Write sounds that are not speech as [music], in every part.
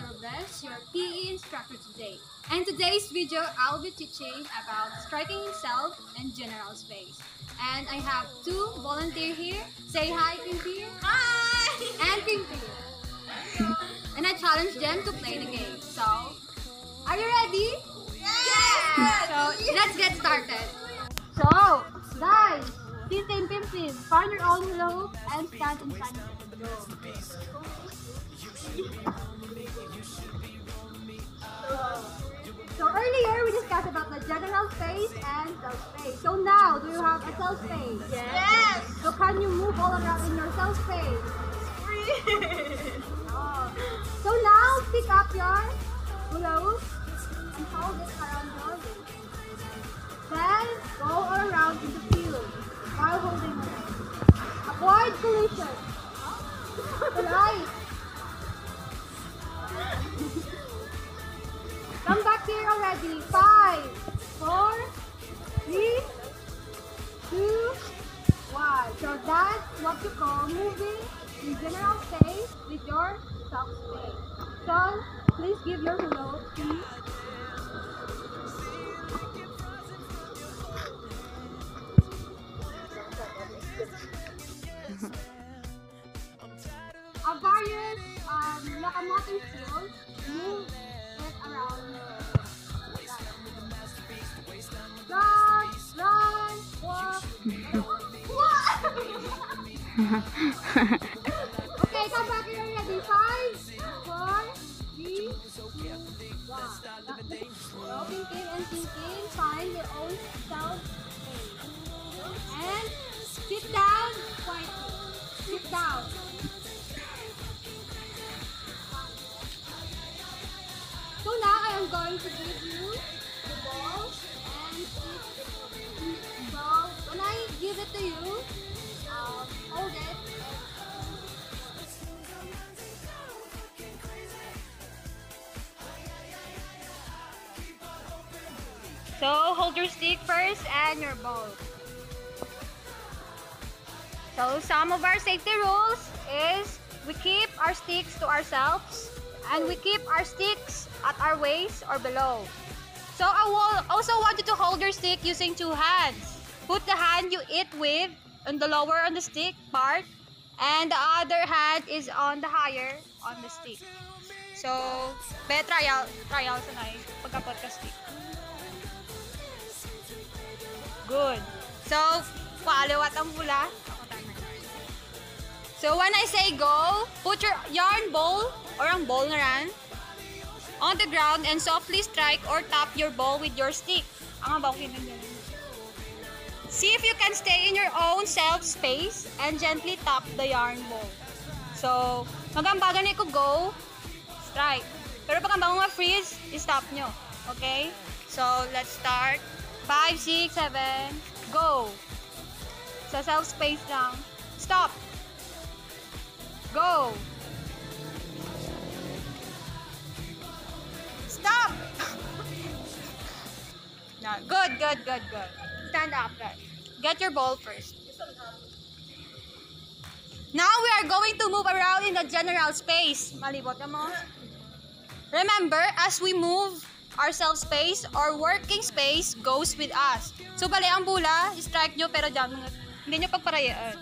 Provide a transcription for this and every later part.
Robles, your PE instructor today. And today's video, I'll be teaching about striking in self and general space. And I have two volunteer here. Say hi, Pimpir. Hi! And Pimpir. and I challenge them to play the game. So, are you ready? Yes! So, let's get started. So, guys, Team Team Pimpin, find your own hula hoop and stand in front of space and self space. So now, do you have a self space? Yes! So can you move all around in your self space? [laughs] Oh. So now pick up your hoop and hold it around your waist. Then go around in the field while holding it. Avoid collision. What you call moving in general space with your self space. So please give your hello, please. A various um, locomotive skills move it around. Run, run, okay, come back here already. Five, four, three, two, one. Go thinking and thinking. Find your own self So hold your stick first and your ball. So some of our safety rules is we keep our sticks to ourselves and we keep our sticks at our waist or below. So I will also want you to hold your stick using two hands. Put the hand you eat with on the lower on the stick part and the other hand is on the higher on the stick. So, be trial, trial sanay eh, pagkapot ka stick. Good. So, paaliwat ang tama. So, when I say go, put your yarn ball or ang ball na on the ground and softly strike or tap your ball with your stick. Ang ba okay See if you can stay in your own self space and gently tap the yarn ball. So, magambagan ko go, strike. Pero pag ang bango freeze, stop nyo. Okay? So, let's start. 5, 6, 7, go. Sa self space lang. Stop. Go. Stop. [laughs] no, good, good, good, good. Stand up, guys. Get your ball first. Now we are going to move around in the general space. Malibot mo. Remember, as we move, our self space or working space goes with us. So, bali ang bula, strike nyo pero dyan, hindi nyo pagparayaan.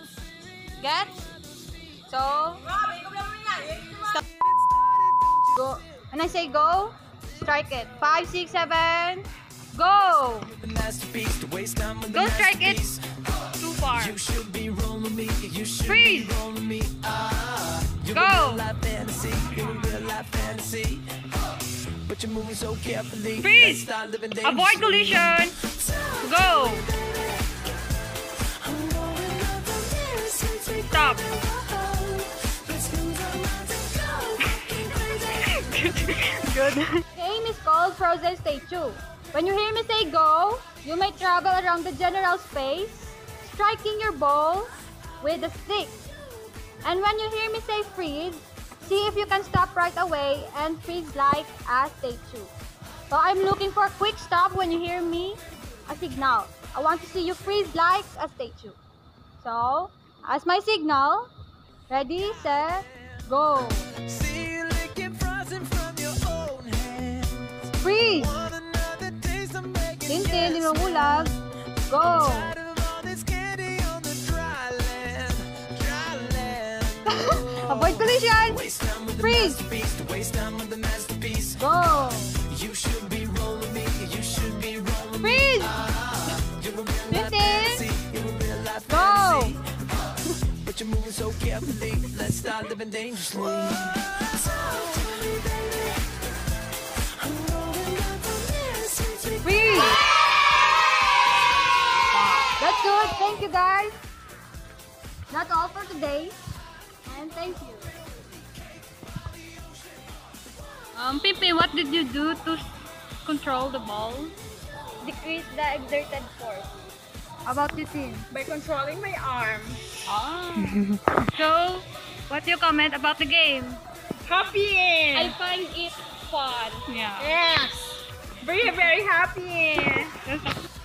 Get? So, stop. Go. When I say go, strike it. Five, six, seven, go! Go strike it too far. Freeze! Go! But you're moving so carefully. Freeze! Let's start Avoid collision. Go! Stop. Good. Game is called Frozen Statue. When you hear me say go, you may travel around the general space, striking your ball with a stick. And when you hear me say freeze, see if you can stop right away and freeze like a statue. So I'm looking for a quick stop when you hear me, a signal. I want to see you freeze like a statue. So, as my signal, ready, set, go. See you licking frozen from Freeze! Want another taste? I'm begging Tintin, yes. Dinugulag. Go! Avoid collision! Freeze! Go! You should be rolling me, you should be rolling. Freeze! Go! But you're moving so carefully, let's start living dangerously. Freeze! That's good. Thank you, guys. That's all for today. And thank you. Um, Pipi, what did you do to control the ball? Decrease the exerted force. How about you, Tin? By controlling my arm. Ah. so, what do you comment about the game? Happy! I find it fun. Yeah. Yes! Very, very happy! That's